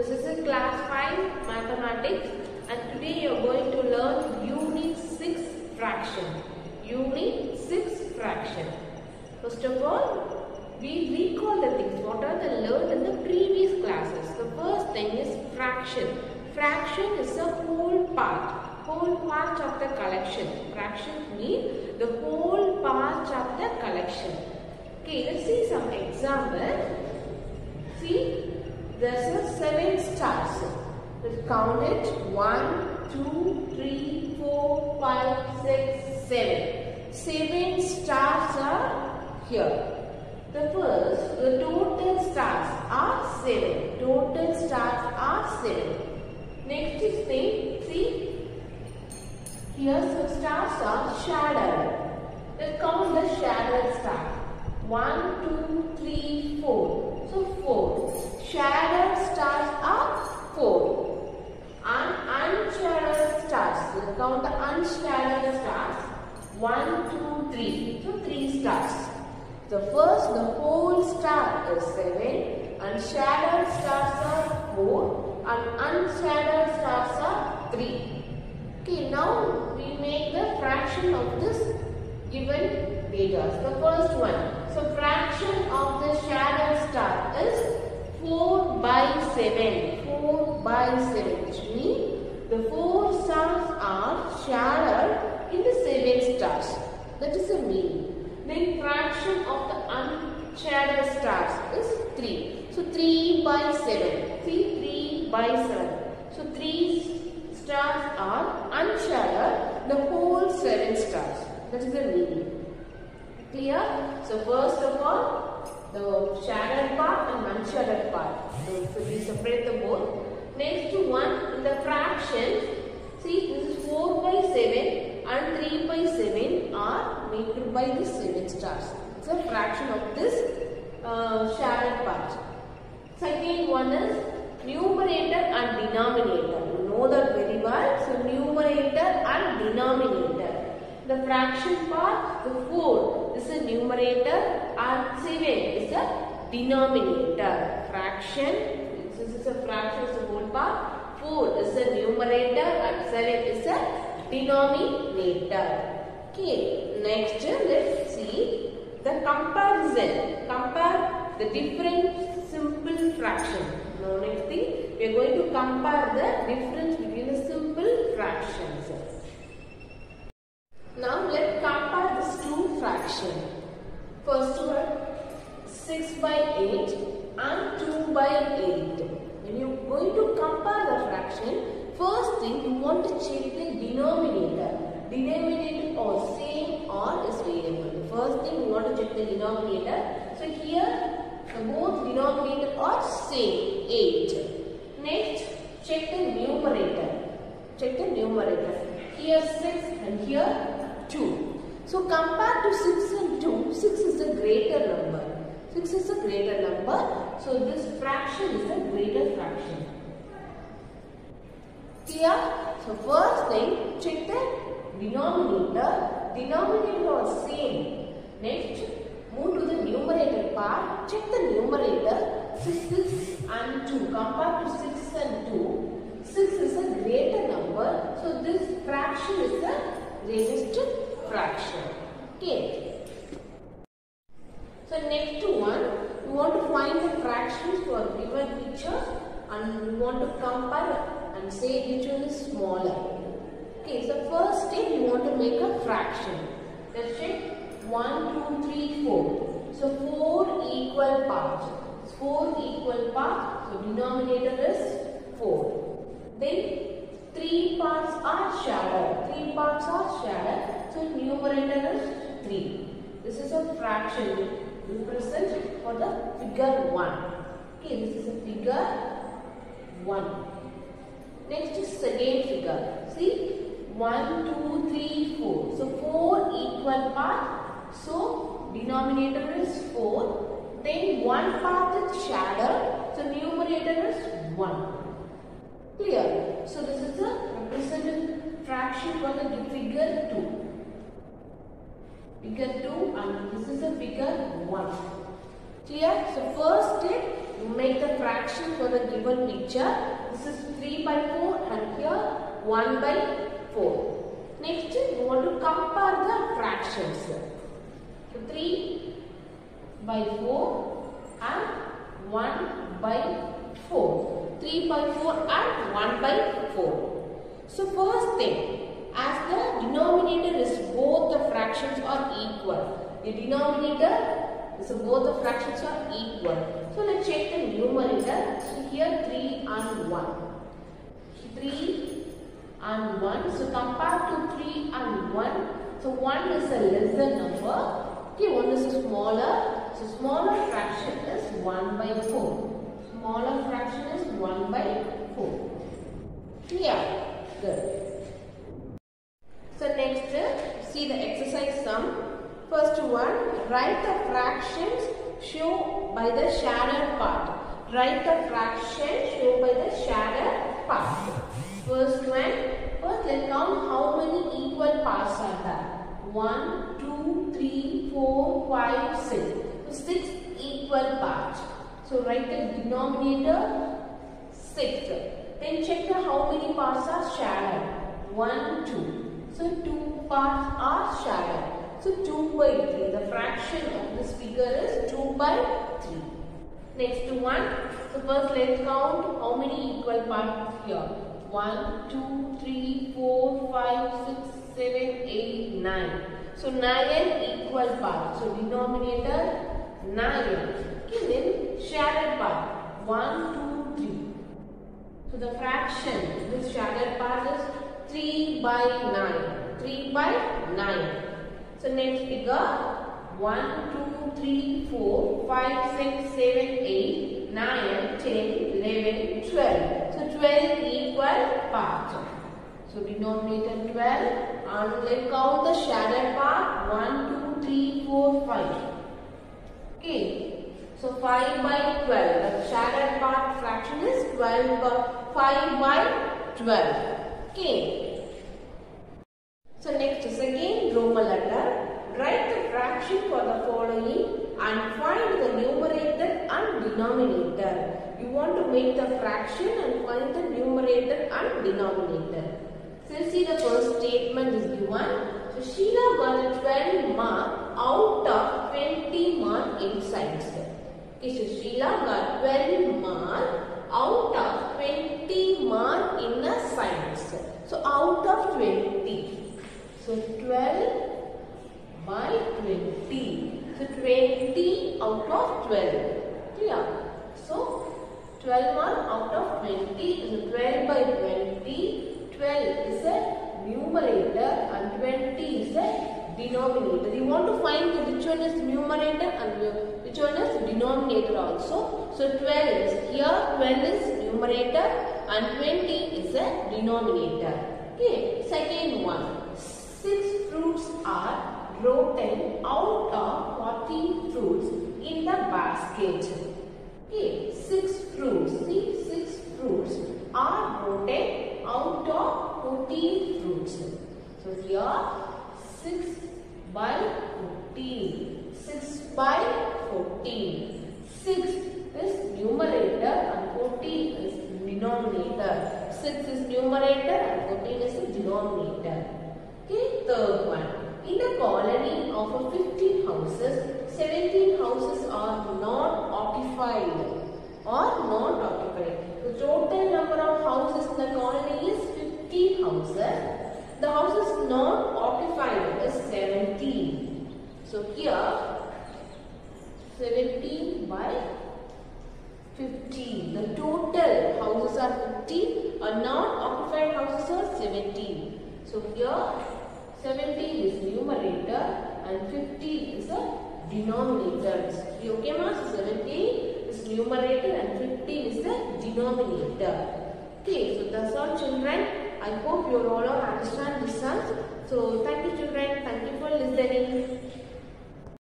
this is a class 5 mathematics and today you are going to learn unit 6 fraction. Unit 6 fraction. First of all, we recall the things what are the learned in the previous classes. The first thing is fraction. Fraction is a whole part, whole part of the collection. Fraction means the whole part of the collection. Okay, let's see some example. See, there's seven stars. Let's count it. One, two, three, four, five, six, seven. Seven stars are here. The first, the total stars are seven. Total stars are seven. Next is thing, see, here some stars are shadowed. Let's count the shadowed star. One, two, three, four. So four. Shadowed stars are four. And unshadowed stars. Let's count the unshadowed stars. One, two, three. So three stars. The first, the whole star is seven. And shadowed stars are four. And unshadowed stars are three. Okay, now we make the fraction of this given data. The first one. So fraction of the shadow star is 4 by 7. 4 by 7 which means the 4 stars are shadowed in the 7 stars. That is the meaning. Then fraction of the unshadowed stars is 3. So 3 by 7. See 3 by 7. So 3 stars are unshadowed the whole 7 stars. That is the meaning. Clear? So first of all, the shadowed part and unshadowed part. So, so we separate the both. Next to one, in the fraction, see this is 4 by 7 and 3 by 7 are made by the 7 stars. It's a fraction of this uh, part. Second one is numerator and denominator. You know that very well. So numerator. The fraction part, the 4 is a numerator and 7 is a denominator. Fraction, this is a fraction is a whole part. 4 is a numerator and 7 is a denominator. Okay, next let's see the comparison. Compare the different simple fraction. Now next thing, we are going to compare the difference between the simple fractions. Now let's compare these two fractions. First one 6 by 8 and 2 by 8. When you are going to compare the fraction, first thing you want to check the denominator. Denominator or same or is variable. The first thing you want to check the denominator. So here the both denominator are same 8. Next check the numerator. Check the numerator. Here 6 and here 2. So compared to 6 and 2, 6 is a greater number. 6 is a greater number. So this fraction is a greater fraction. Clear? So first thing, check the denominator. Denominator are same. Next, move to the numerator part. Check the numerator. 6 and 2. Compared to 6 and 2, 6 is a greater number. So this fraction is the greatest fraction. Okay. So next one, you want to find the fractions for given picture and we want to compare and say which one is smaller. Okay, so first step you want to make a fraction. Let's check 1, 2, 3, 4. So 4 equal parts. 4 equal parts. So denominator is 4. Then 3 parts are shadowed. 3 parts are shadowed. So numerator is 3. This is a fraction represent for the figure 1. Okay, this is a figure 1. Next is second figure. See, 1, 2, 3, 4. So 4 equal part. So denominator is 4. Then one part is shadow. So numerator is 1. Clear? So this is a represented fraction for the figure 2. Figure 2 and this is a figure 1. Clear? So first step make the fraction for the given picture. This is 3 by 4 and here 1 by 4. Next, you want to compare the fractions. So 3 by 4 and 1 by 4. 3 by 4 and 1 by 4. So first thing, as the denominator is both the fractions are equal. The denominator is both the fractions are equal. So let's check the numerator. So here 3 and 1. 3 and 1. So compared to 3 and 1, so 1 is a lesser number. Okay, 1 is smaller. So smaller fraction is 1 by 4. Smaller fraction is 1 by 4. Clear? Good. So next, see the exercise sum. First one, write the fractions show by the shaded part. Write the fraction show by the shaded part. First one, first let's count how many equal parts are there. 1, 2, 3, 4, 5, 6. So 6 equal parts. So write the denominator 6. Then check the how many parts are shaded. 1, 2. So 2 parts are shaded. So 2 by 3. The fraction of this figure is 2 by 3. Next to one. So first let's count how many equal parts here. 1, 2, 3, 4, 5, 6, 7, 8, 9. So 9 equal parts. So denominator 9. Okay, then shaded part. 1, 2, 3. So the fraction, this shaded part is 3 by 9. 3 by 9. So next figure 1, 2, 3, 4, 5, 6, 7, 8, 9, 10, 11, 12. So 12 equal parts. So denominator 12 and let's count the shaded part 1, 2, 3, 4, 5. Okay. So 5 by 12. The shaded part fraction is 12 by 5 by 12. Okay. So next is again Roman letter. For the following and find the numerator and denominator. You want to make the fraction and find the numerator and denominator. So see the first statement is given. So Sheila got a 12 mark out of 20 mark in science. Okay, so Sheila got 12 mark out of 20 mark in the science. So out of 20. So 12 by 20. So 20 out of 12. Clear? So 12 mark out of 20 is 12 by 20. 12 is a numerator and 20 is a denominator. You want to find which one is numerator and which one is denominator also. So 12 is here, 12 is numerator and 20 is a denominator. Okay, second one. 6 fruits are rotten out of 14 fruits in the basket. Okay, 6 fruits. See, 6 fruits are rotten out of 14 fruits. So here 6 by 14. 6 by 14. 6 is numerator and 14 is denominator. 6 is numerator and 14 is denominator. Okay, third one. In the colony of 15 houses, 17 houses are not occupied or not occupied. The total number of houses in the colony is 15 houses. The houses not occupied is 17. So here 17 by 15. The total houses are 15 or not occupied houses are 17. So here denominator. Okay, ma? So 17 is numerator and 15 is the denominator. Okay, so that's all children. I hope you all understand this. So thank you children. Thank you for listening.